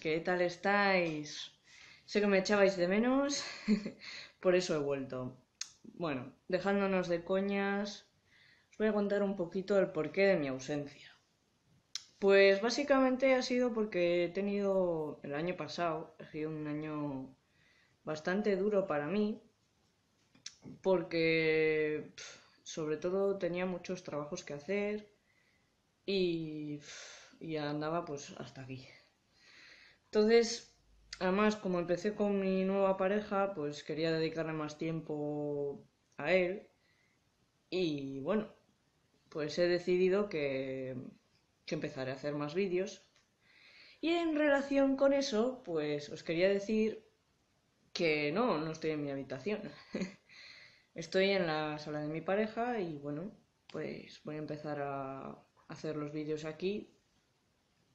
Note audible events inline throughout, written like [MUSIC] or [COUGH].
¿qué tal estáis? Sé que me echabais de menos, [LAUGHS] por eso he vuelto. Bueno, dejándonos de coñas, voy a contar un poquito el porqué de mi ausencia. Pues básicamente ha sido porque he tenido el año pasado, ha sido un año bastante duro para mí, porque sobre todo tenía muchos trabajos que hacer y, y andaba pues hasta aquí. Entonces, además, como empecé con mi nueva pareja, pues quería dedicarle más tiempo a él. Y bueno, pues he decidido que, que empezaré a hacer más vídeos. Y en relación con eso, pues os quería decir que no, no estoy en mi habitación. [LAUGHS] Estoy en la sala de mi pareja y bueno, pues voy a empezar a hacer los vídeos aquí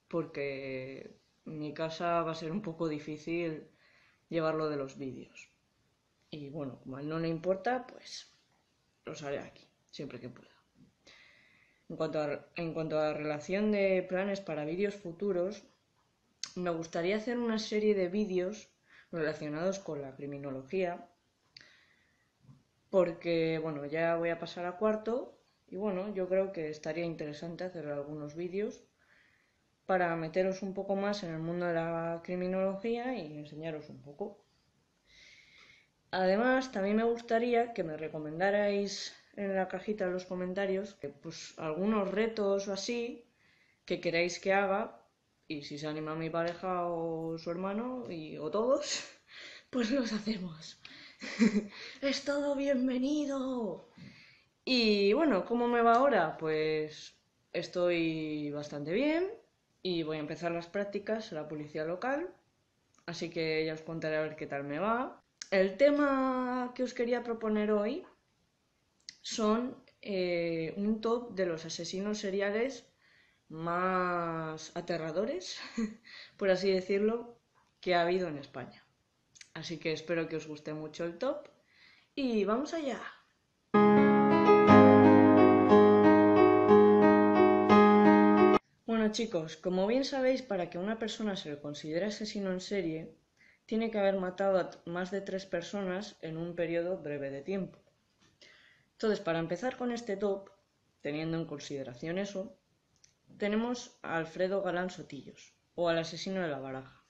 porque en mi casa va a ser un poco difícil llevarlo de los vídeos. Y bueno, como a él no le importa, pues los haré aquí, siempre que pueda. En cuanto a, en cuanto a relación de planes para vídeos futuros, me gustaría hacer una serie de vídeos relacionados con la criminología, porque bueno, ya voy a pasar a cuarto y bueno, yo creo que estaría interesante hacer algunos vídeos para meteros un poco más en el mundo de la criminología y enseñaros un poco. Además, también me gustaría que me recomendarais en la cajita de los comentarios pues, algunos retos o así que queráis que haga y si se anima mi pareja o su hermano y, o todos, [LAUGHS] pues los hacemos. [LAUGHS] es todo bienvenido. Y bueno, ¿cómo me va ahora? Pues estoy bastante bien y voy a empezar las prácticas en la policía local, así que ya os contaré a ver qué tal me va. El tema que os quería proponer hoy son eh, un top de los asesinos seriales más aterradores, [LAUGHS] por así decirlo, que ha habido en España. Así que espero que os guste mucho el top y vamos allá. Bueno chicos, como bien sabéis, para que una persona se le considere asesino en serie, tiene que haber matado a más de tres personas en un periodo breve de tiempo. Entonces, para empezar con este top, teniendo en consideración eso, tenemos a Alfredo Galán Sotillos, o al asesino de la baraja.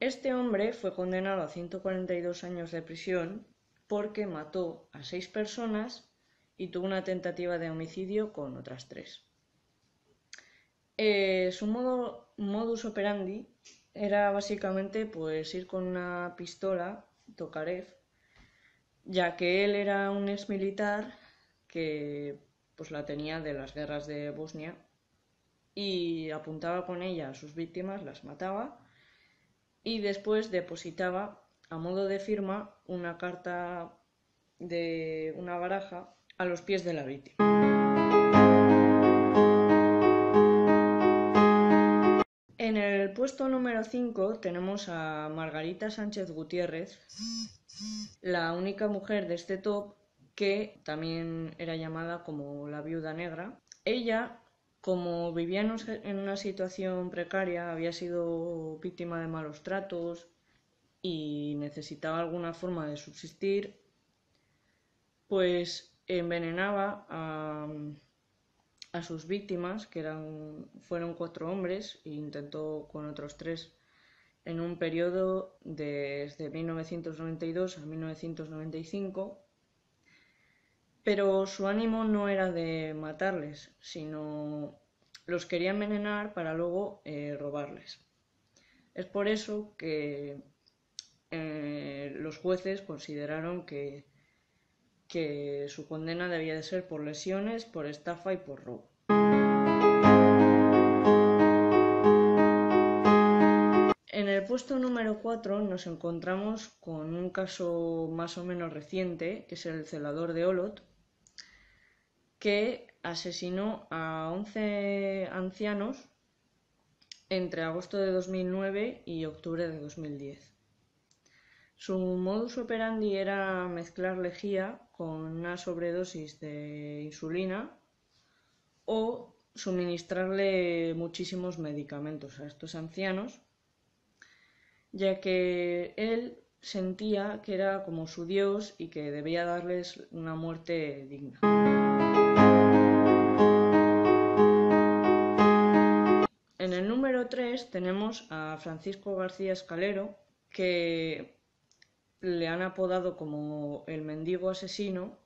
Este hombre fue condenado a 142 años de prisión porque mató a seis personas y tuvo una tentativa de homicidio con otras tres. Eh, su modus operandi era básicamente pues ir con una pistola, Tokarev, ya que él era un ex militar que pues la tenía de las guerras de Bosnia y apuntaba con ella a sus víctimas, las mataba y después depositaba a modo de firma una carta de una baraja a los pies de la víctima. En el puesto número 5 tenemos a Margarita Sánchez Gutiérrez, la única mujer de este top que también era llamada como la viuda negra. Ella, como vivía en una situación precaria, había sido víctima de malos tratos y necesitaba alguna forma de subsistir, pues envenenaba a, a sus víctimas, que eran, fueron cuatro hombres, e intentó con otros tres en un periodo desde 1992 a 1995, pero su ánimo no era de matarles, sino los quería envenenar para luego eh, robarles. Es por eso que eh, los jueces consideraron que, que su condena debía de ser por lesiones, por estafa y por robo. El puesto número 4 nos encontramos con un caso más o menos reciente, que es el celador de Olot, que asesinó a 11 ancianos entre agosto de 2009 y octubre de 2010. Su modus operandi era mezclar lejía con una sobredosis de insulina o suministrarle muchísimos medicamentos a estos ancianos, ya que él sentía que era como su Dios y que debía darles una muerte digna. En el número 3 tenemos a Francisco García Escalero, que le han apodado como el mendigo asesino,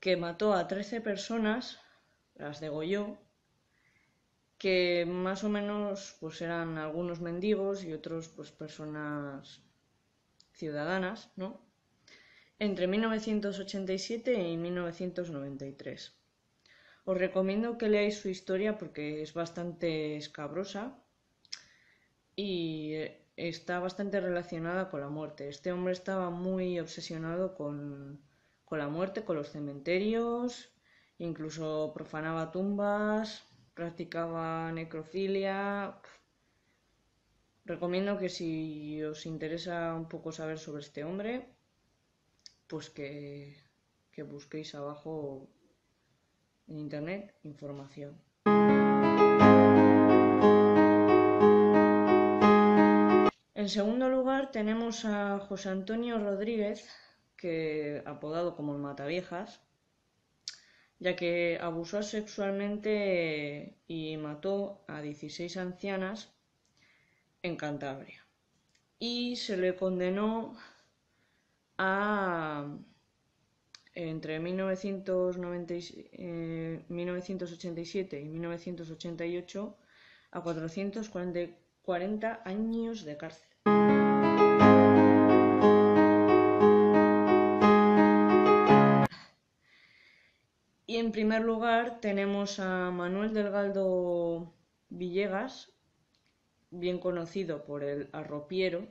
que mató a 13 personas, las degolló, que más o menos pues eran algunos mendigos y otros pues personas ciudadanas, ¿no? Entre 1987 y 1993. Os recomiendo que leáis su historia porque es bastante escabrosa y está bastante relacionada con la muerte. Este hombre estaba muy obsesionado con, la muerte, con los cementerios, incluso profanaba tumbas, practicaba necrofilia. Recomiendo que si os interesa un poco saber sobre este hombre, pues que, que busquéis abajo en internet información. En segundo lugar tenemos a José Antonio Rodríguez, que apodado como el Mataviejas, ya que abusó sexualmente y mató a 16 ancianas en Cantabria. Y se le condenó a entre 1987 y 1988 a 440 años de cárcel. Primer lugar tenemos a Manuel Delgado Villegas, bien conocido por el arropiero,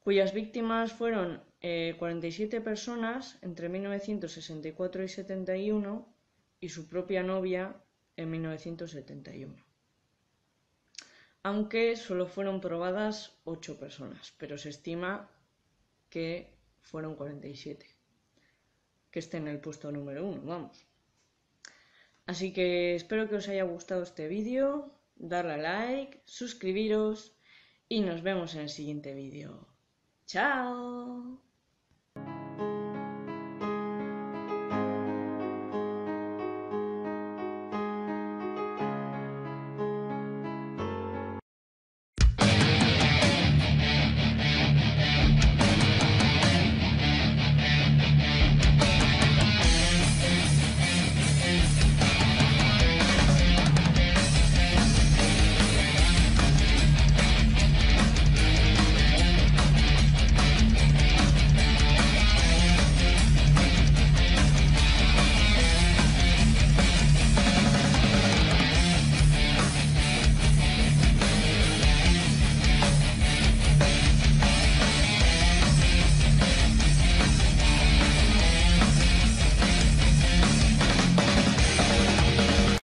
cuyas víctimas fueron 47 eh, personas entre 1964 y 71 y su propia novia en 1971. Aunque solo fueron probadas 8 personas, pero se estima que fueron 47 esté en el puesto número uno, vamos. Así que espero que os haya gustado este vídeo, darle a like, suscribiros y nos vemos en el siguiente vídeo. ¡Chao!